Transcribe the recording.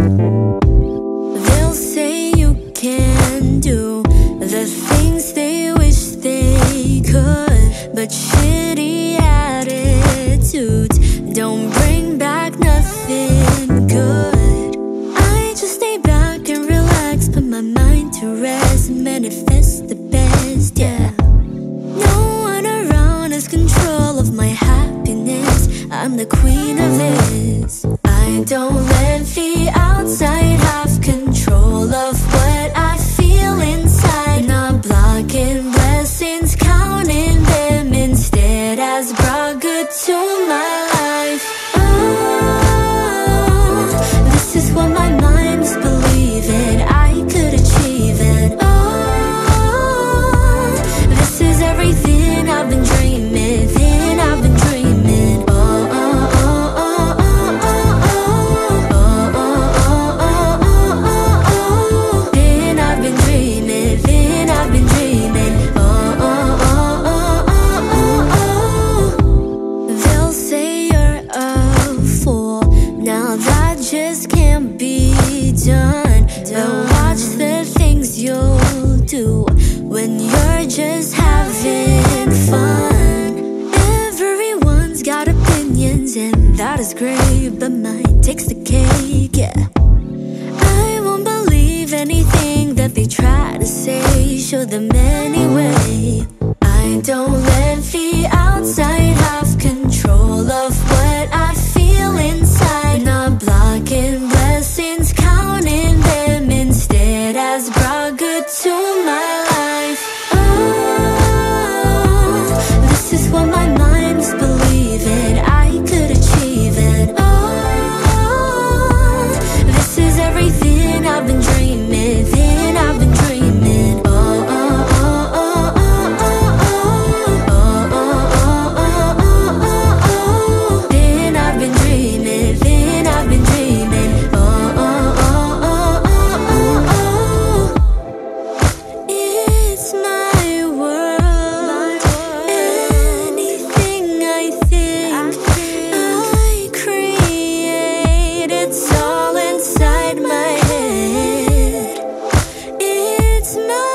They'll say you can do the things they wish they could, but shitty attitudes don't bring back nothing good. I just stay back and relax, put my mind to rest, and manifest the best, yeah. No one around has control of my happiness. I'm the queen of this. I don't let the do when you're just having fun. Everyone's got opinions, and that is great, but mine takes the cake, yeah. I won't believe anything that they try to say. Show them anyway. I don't it's not